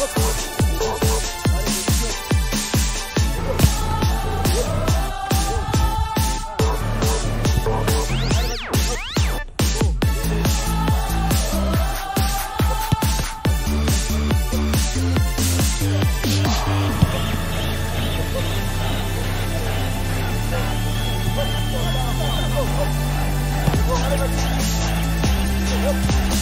哦。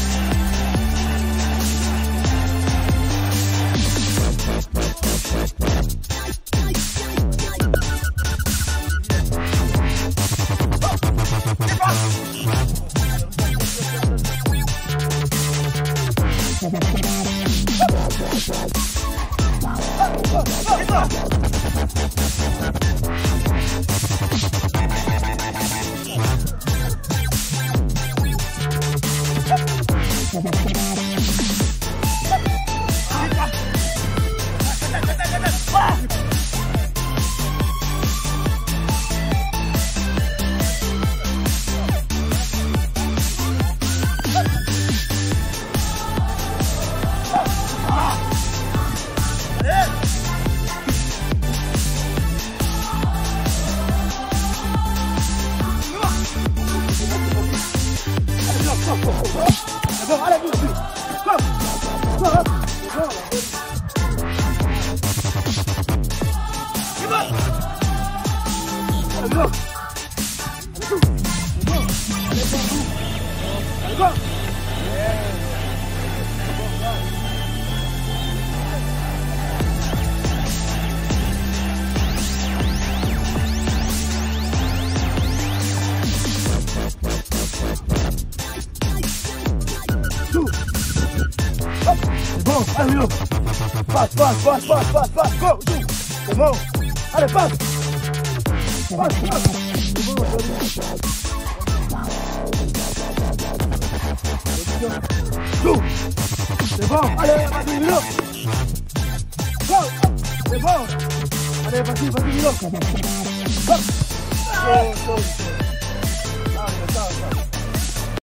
孩子。快快快！大哥，俺来对付你！快快，有情况了！你们，大哥，快快，别放路！快！Allez, go Passe, passe, passe, passe, passe, passe, go C'est bon Allez, passe Passe, passe C'est bon, allez, vas-y, Go C'est bon Allez, vas-y, vas-y, Milo go